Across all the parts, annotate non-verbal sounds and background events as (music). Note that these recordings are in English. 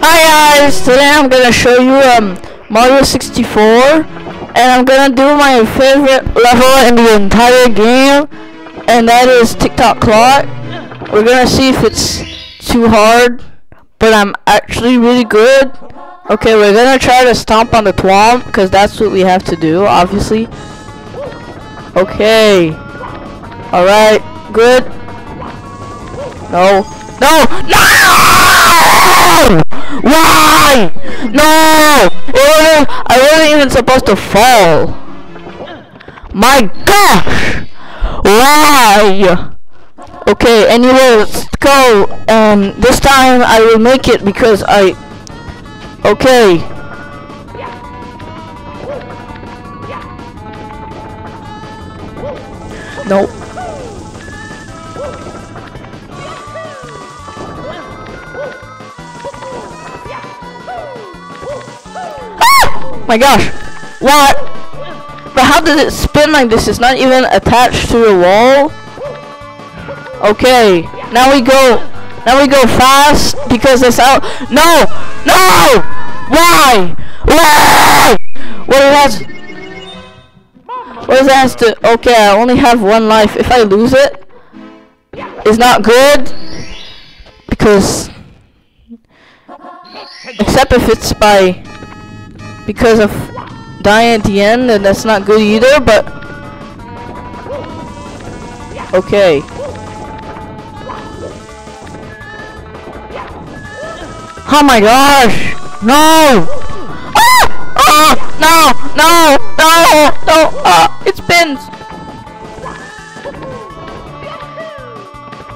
Hi guys, today I'm gonna show you um Mario 64 and I'm gonna do my favorite level in the entire game and that is Tick Tock Clock. We're gonna see if it's too hard but I'm actually really good. Okay, we're gonna try to stomp on the Thwomp because that's what we have to do, obviously. Okay. Alright, good. No. No! No! Why? No! Wasn't, I wasn't even supposed to fall. My gosh! Why? Okay, anyway, let's go. And this time I will make it because I... Okay. Nope. My gosh! What? But how does it spin like this? It's not even attached to the wall? Okay, now we go, now we go fast because it's out. No! No! Why? Why? What is that? What is that? To, okay, I only have one life. If I lose it, it's not good because except if it's by because of dying at the end, then that's not good either. But okay. Oh my gosh! No! Ah! Ah! No! No! No! No! Ah! It spins!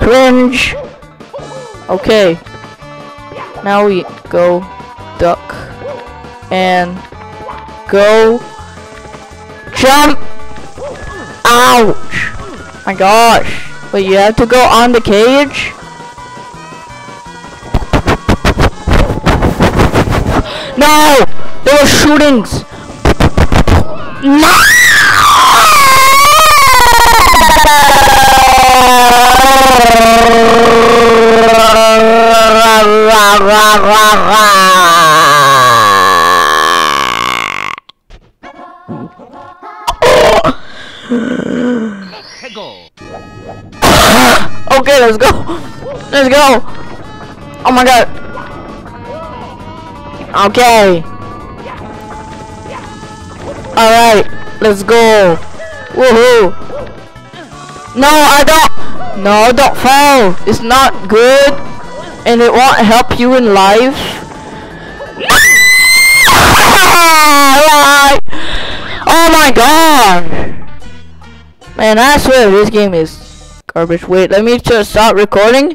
Cringe! Okay. Now we go duck and go jump! Ouch! My gosh! Wait, you have to go on the cage? No! There were shootings! No! (laughs) (sighs) okay, let's go! Let's go! Oh my god! Okay. Alright, let's go. Woohoo. No, I don't. No, don't fall. It's not good. And it won't help you in life. (laughs) oh my god. Man, I swear this game is garbage. Wait, let me just stop recording.